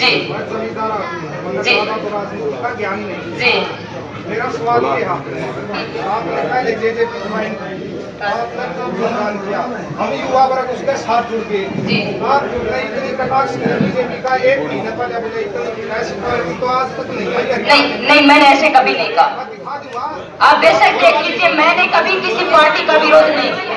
जी। मैं जमींदार आदमी जी। ज़्यादा राजनीति का ज्ञान नहीं जी। मेरा सवाल ये है आपने पहले जे जे पी ज्वाइन आपने कब योगदान किया। हम युवा वर्ग उसके साथ जुड़ गए। आप जुड़ गए इतनी कटाक्ष बीजेपी का एक महीने पहले मुझे इतनी तो आज तक नहीं आई नहीं नहीं मैंने ऐसे कभी नहीं कहा। दिखा आप बेशक चेक कीजिए मैंने कभी किसी पार्टी का विरोध नहीं किया।